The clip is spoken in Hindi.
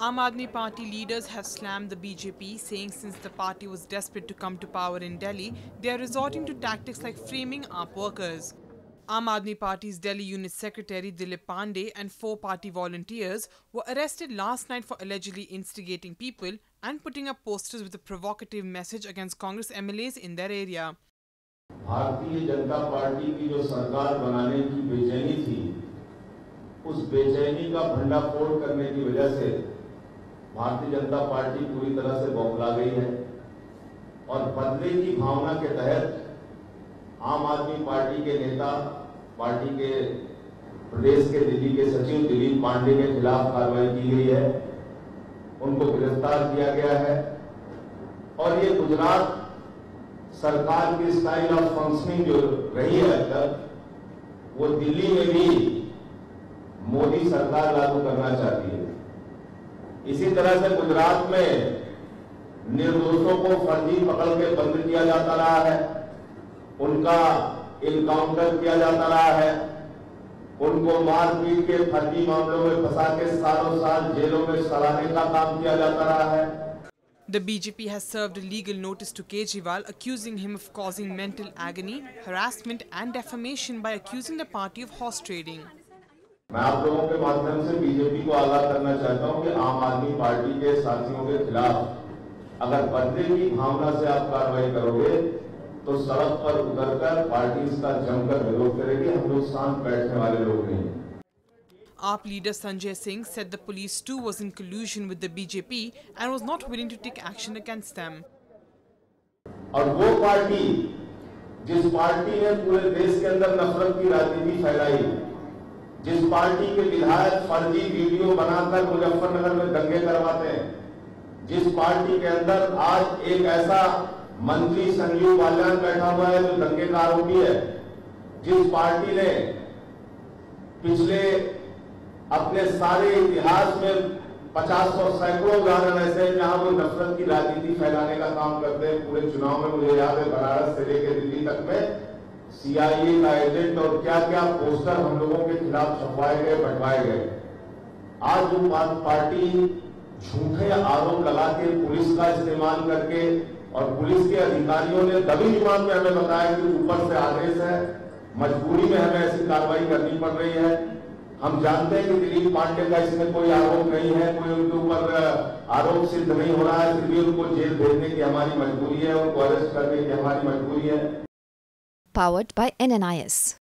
Aam Aadmi Party leaders have slammed the BJP, saying since the party was desperate to come to power in Delhi, they are resorting to tactics like framing up workers. Aam Aadmi Party's Delhi unit secretary Dilip Pandey and four party volunteers were arrested last night for allegedly instigating people and putting up posters with a provocative message against Congress MLAs in their area. Bharatiya Janata party की जो सरकार बनाने की बेचैनी थी उस बेचैनी का भंडाफोड़ करने की वजह से भारतीय जनता पार्टी पूरी तरह से बौखला गई है। और बदले की भावना के तहत आम आदमी पार्टी के नेता, पार्टी के प्रदेश के दिल्ली के सचिव दिलीप पांडे के खिलाफ कार्रवाई की गई है। उनको गिरफ़्तार किया गया है। और ये गुजरात सरकार की स्टाइल ऑफ़ फंक्शनिंग जो रही है अब तक, वो दिल्ली में भी मोदी सरकार लागू करना चाहती है। इसी तरह से गुजरात में निर्दोषों को फर्जी पकड़ के बंद किया जाता रहा है उनका इनकाउंटर किया जाता रहा है उनको मारपीट के फर्जी मामलों में फंसा के सालों साल जेलों में सड़ाने का काम किया जाता रहा है The BJP has served a legal notice to Kejriwal accusing him of causing mental agony, harassment and defamation by accusing the party of horse trading. मैं आप लोगों के माध्यम से बीजेपी को आगाह करना चाहता हूँ कि आम आदमी पार्टी के साथियों के खिलाफ अगर बदले की भावना से आप कार्रवाई करोगे तो सड़क पर उतरकर पार्टी इसका जमकर विरोध करेगी हम लोग शांत बैठने वाले लोग नहीं AAP leader Sanjay Singh said the police too was in collusion with the BJP and was not willing to take action against them. और वो पार्टी जिस पार्टी ने पूरे देश के अंदर नफरत की राजनीति फैलाई जिस पार्टी के विधायक फर्जी वीडियो बनाकर मुजफ्फरनगर में दंगे करवाते हैं, जिस पार्टी के अंदर आज एक ऐसा मंत्री संजीव बाल्यान बैठा हुआ है जो दंगे का आरोपी है, जिस पार्टी ने पिछले अपने सारे इतिहास में पचास और सैकड़ों उदाहरण ऐसे हैं जहाँ वो नफरत की राजनीति फैलाने का काम करते हैं। पूरे चुनाव में मुझे याद है, बनारस से लेकर दिल्ली तक में सीआईए का एजेंट और क्या क्या पोस्टर हम लोगों के खिलाफ छपवाए गए बंटवाए गए। आज जो पार्टी झूठे आरोप लगा के पुलिस का इस्तेमाल करके और पुलिस के अधिकारियों ने दबी ज़ुबान में हमें बताया कि ऊपर से आदेश है, मजबूरी में हमें ऐसी कार्रवाई करनी पड़ रही है। हम जानते हैं कि दिलीप पांडे का इसमें कोई आरोप नहीं है, कोई उनके ऊपर आरोप सिद्ध नहीं हो रहा है, फिर भी उनको जेल भेजने की हमारी मजबूरी है, उनको अरेस्ट करने की हमारी मजबूरी है। Powered by NNIS.